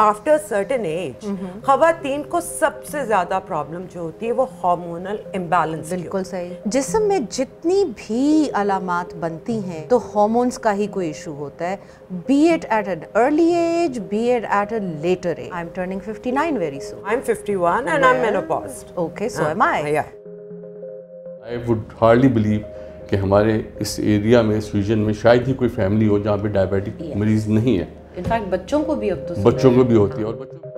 After certain age खातन को सबसे ज़्यादा प्रॉब्लम जो होती है वो हार्मोनल इम्बैलेंस बिल्कुल सही। जिसम में जितनी भी अलामत बनती हैं तो हार्मोन्स का ही कोई इशू होता है। Be it at an early age be it at a later age I am turning 59 very soon I am 51 and I am menopaused okay so am i yeah I would hardly believe कि हमारे इस area में इस reason में शायद ही कोई family हो जहाँ पे डायबिटिक मरीज़ नहीं है। इनफैक्ट बच्चों को भी अब तो बच्चों को भी होती है और बच्चों